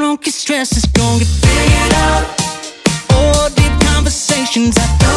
don't get stressed, it's gonna get figured out. All deep conversations, I don't.